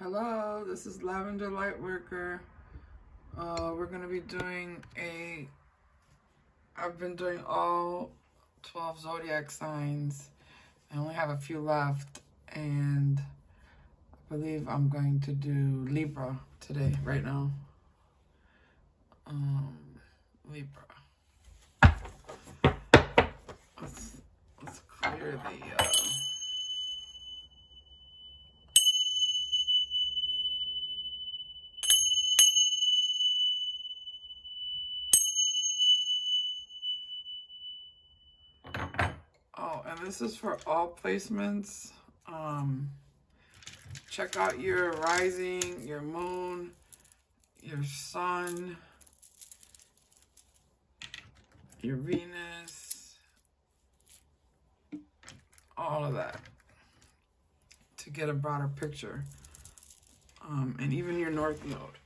Hello, this is Lavender Lightworker. Uh, we're going to be doing a... I've been doing all 12 zodiac signs. I only have a few left. And I believe I'm going to do Libra today, right now. Um, Libra. Let's, let's clear the... Uh, Oh, and this is for all placements. Um, check out your rising, your moon, your sun, your Venus, all of that to get a broader picture. Um, and even your north node.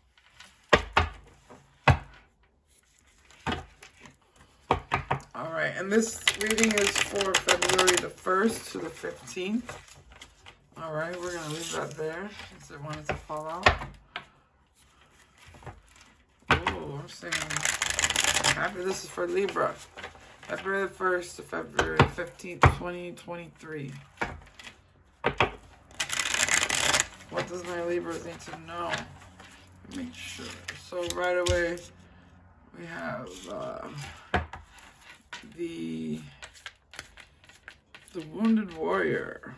All right, and this reading is for February the 1st to the 15th. All right, we're going to leave that there since it wanted to fall out. Oh, I'm saying happy this is for Libra. February the 1st to February 15th, 2023. What does my Libras need to know? Make sure. So right away, we have... Uh, the the wounded warrior.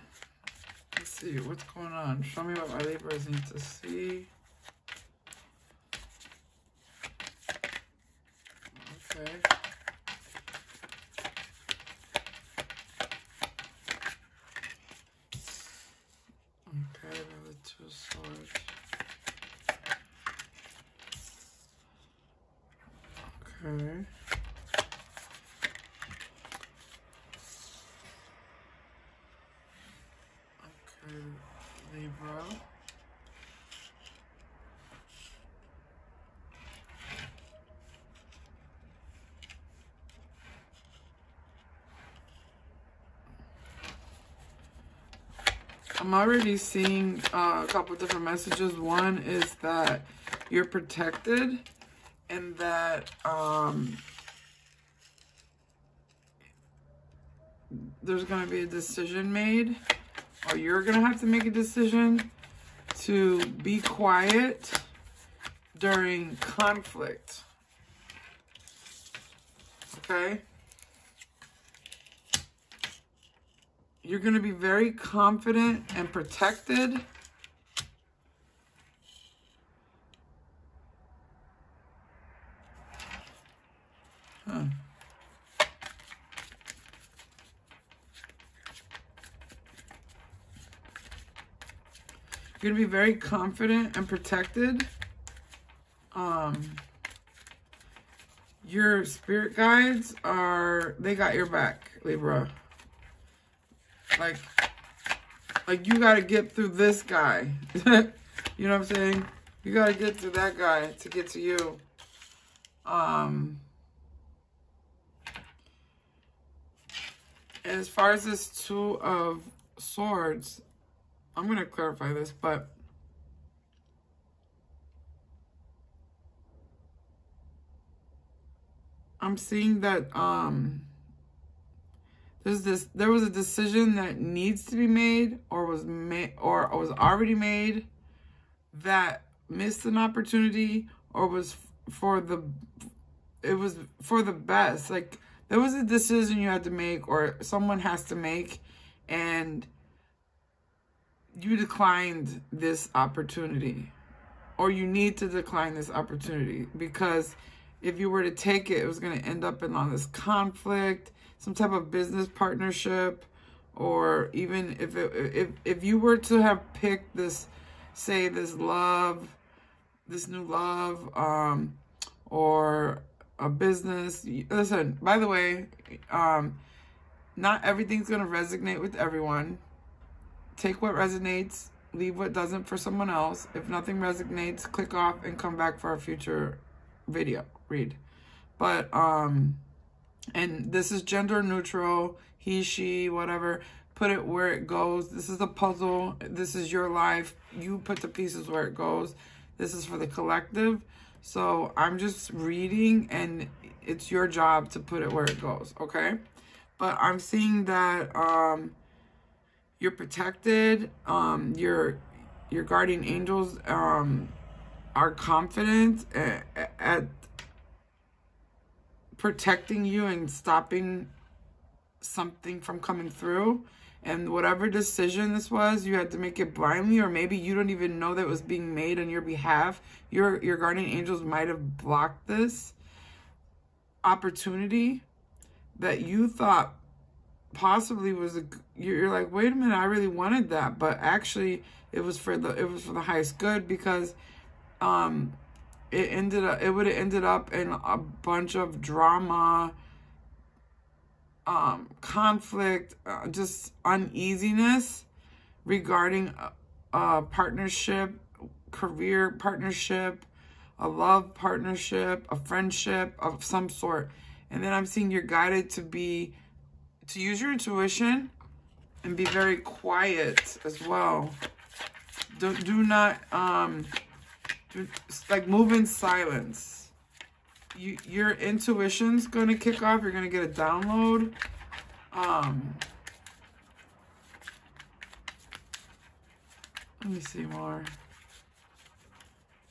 Let's see what's going on. Show me what my Libras need to see. Okay. Okay. Okay. Libra. I'm already seeing uh, a couple different messages. One is that you're protected and that um, there's going to be a decision made or you're going to have to make a decision to be quiet during conflict. Okay? You're going to be very confident and protected. Huh. You're going to be very confident and protected. Um, your spirit guides are, they got your back, Libra. Like, like you got to get through this guy. you know what I'm saying? You got to get through that guy to get to you. Um, as far as this two of swords, I'm to clarify this, but I'm seeing that um there's this there was a decision that needs to be made or was made or was already made that missed an opportunity or was for the it was for the best. Like there was a decision you had to make or someone has to make and you declined this opportunity or you need to decline this opportunity because if you were to take it, it was going to end up in all this conflict, some type of business partnership, or even if it, if if you were to have picked this, say this love, this new love, um, or a business. Listen, by the way, um, not everything's going to resonate with everyone take what resonates, leave what doesn't for someone else. If nothing resonates, click off and come back for a future video read. But, um, and this is gender neutral, he, she, whatever. put it where it goes. This is a puzzle. This is your life. You put the pieces where it goes. This is for the collective. So I'm just reading and it's your job to put it where it goes, okay? But I'm seeing that um you're protected. Um your your guardian angels um are confident at, at protecting you and stopping something from coming through. And whatever decision this was, you had to make it blindly, or maybe you don't even know that was being made on your behalf. Your your guardian angels might have blocked this opportunity that you thought possibly was a you're like wait a minute i really wanted that but actually it was for the it was for the highest good because um it ended up it would have ended up in a bunch of drama um conflict uh, just uneasiness regarding a, a partnership career partnership a love partnership a friendship of some sort. And then i'm seeing you're guided to be to use your intuition and be very quiet as well. Don't do not um like move in silence. You, your intuition's going to kick off. You're going to get a download. Um, let me see more.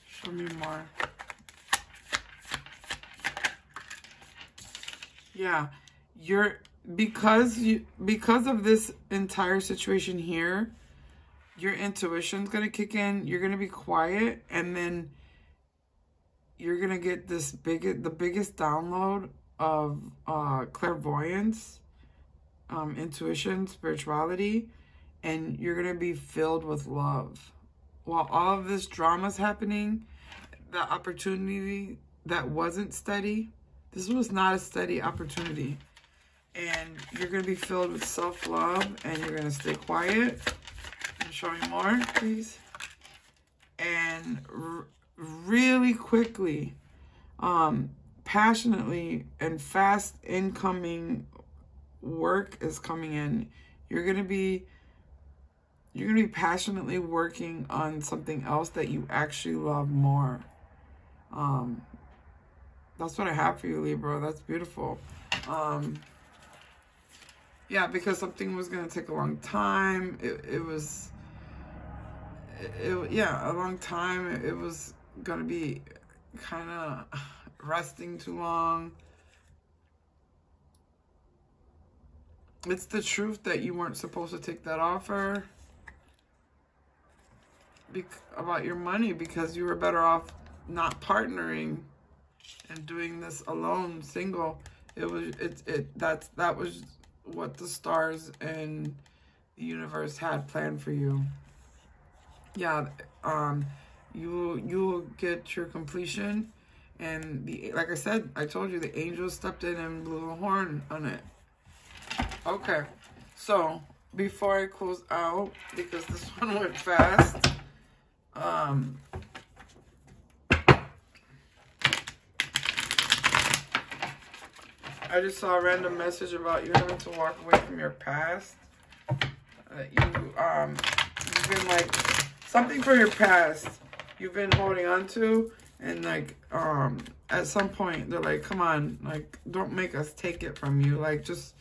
Show me more. Yeah, you're because you because of this entire situation here your intuition's going to kick in. You're going to be quiet and then you're going to get this big the biggest download of uh clairvoyance, um intuition, spirituality and you're going to be filled with love. While all of this drama's happening, the opportunity that wasn't steady, this was not a steady opportunity. And you're going to be filled with self-love and you're going to stay quiet show me more, please. And really quickly, um, passionately and fast incoming work is coming in. You're going to be you're going to be passionately working on something else that you actually love more. Um, that's what I have for you, Libra. That's beautiful. Um, yeah, because something was going to take a long time. It, it was it, yeah, a long time. It was going to be kind of resting too long. It's the truth that you weren't supposed to take that offer about your money because you were better off not partnering and doing this alone, single. It was it it that's that was what the stars and the universe had planned for you yeah, um, you you'll get your completion, and the like I said, I told you the angels stepped in and blew a horn on it. Okay, so before I close out, because this one went fast, um, I just saw a random message about you having to walk away from your past. That you um you've been like something from your past you've been holding on to and like um at some point they're like come on like don't make us take it from you. Like just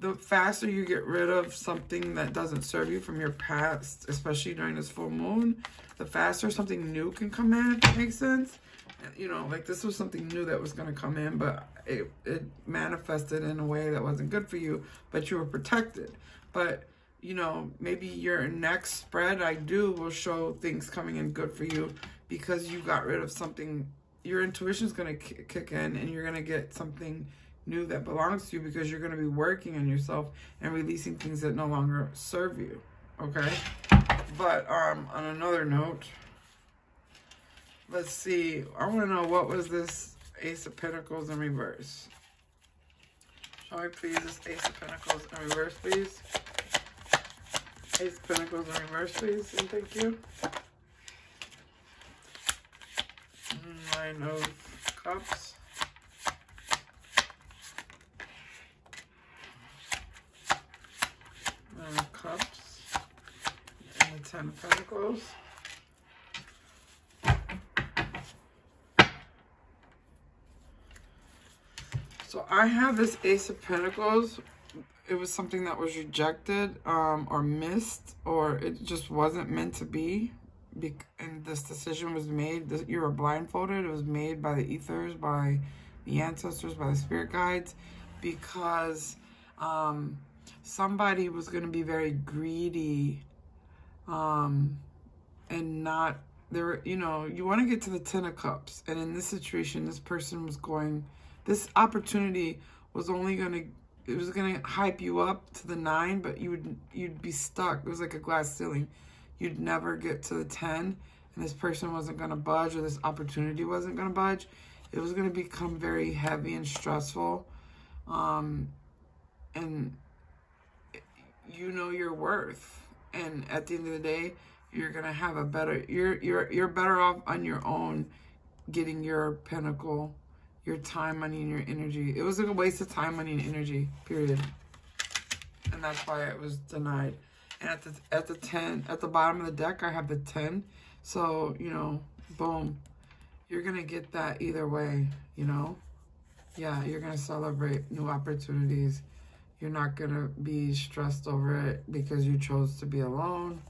the faster you get rid of something that doesn't serve you from your past especially during this full moon the faster something new can come in if that makes sense. You know like this was something new that was going to come in but it it manifested in a way that wasn't good for you but you were protected. But you know, maybe your next spread I do will show things coming in good for you because you got rid of something. Your intuition is going to kick in and you're going to get something new that belongs to you because you're going to be working on yourself and releasing things that no longer serve you. Okay? But um, on another note, let's see. I want to know what was this Ace of Pentacles in reverse. Shall I please this Ace of Pentacles in reverse, please? Pentacles reverse, please, and thank you. Nine of Cups. Cups and the Ten of Pentacles. So I have this Ace of Pentacles. It was something that was rejected um, or missed or it just wasn't meant to be. Be and this decision was made. This, you were blindfolded. It was made by the ethers, by the ancestors, by the spirit guides because um, somebody was going to be very greedy um, and not there you know you want to get to the ten of cups and in this situation this person was going this opportunity was only going to it was to hype you up to the nine but you would you'd be stuck. It was like a glass ceiling. You'd never get to the 10 and this person wasn't to budge or this opportunity wasn't to budge. It was to become very heavy and stressful um and you know your worth. And at the end of the day you're gonna have a better you're you're you're better off on your own getting your pinnacle your time money and your energy it was like a waste of time money and energy period and that's why it was denied and at the at the 10 at the bottom of the deck i have the 10 so you know boom you're gonna get that either way you know yeah you're gonna celebrate new opportunities you're not going to be stressed over it because you chose to be alone.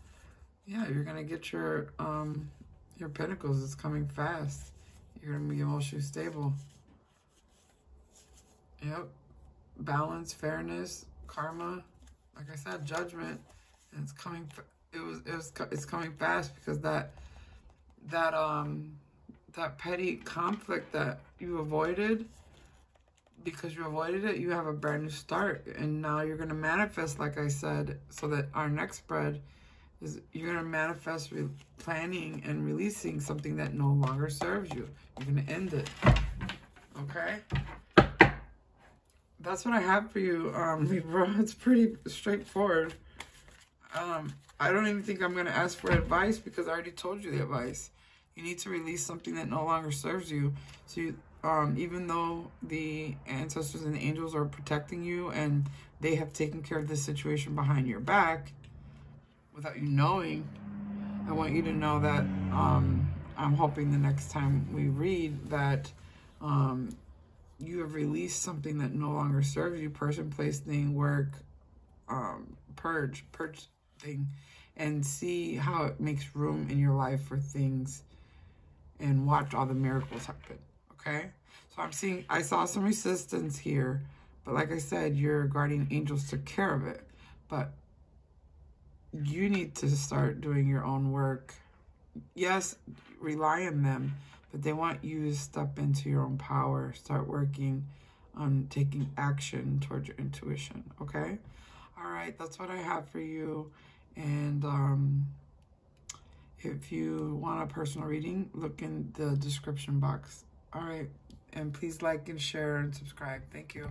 Yeah, you're going to get your um your pinnacles. It's coming fast. You're going to be emotionally stable. Yep. Balance, fairness, karma. Like I said, judgment. And it's coming it was it was it's coming fast because that that um that petty conflict that you avoided because you avoided it, you have a brand new start. And now you're to manifest, like I said, so that our next spread is you're to manifest planning and releasing something that no longer serves you. You're to end it. Okay? That's what I have for you, um, Libra. It's pretty straightforward. Um, I don't even think I'm going to ask for advice because I already told you the advice. You need to release something that no longer serves you. So you, um, even though the ancestors and the angels are protecting you and they have taken care of this situation behind your back without you knowing, I want you to know that um, I'm hoping the next time we read that um, you have released something that no longer serves you, person, place, thing, work, um, purge, purge thing, and see how it makes room in your life for things and watch all the miracles happen okay? So I'm seeing, I saw some resistance here, but like I said, your guardian angels took care of it. But you need to start doing your own work. Yes, rely on them, but they want you to step into your own power, start working on taking action towards your intuition, okay? All right, that's what I have for you. And um, if you want a personal reading, look in the description box. All right. And please like and share and subscribe. Thank you.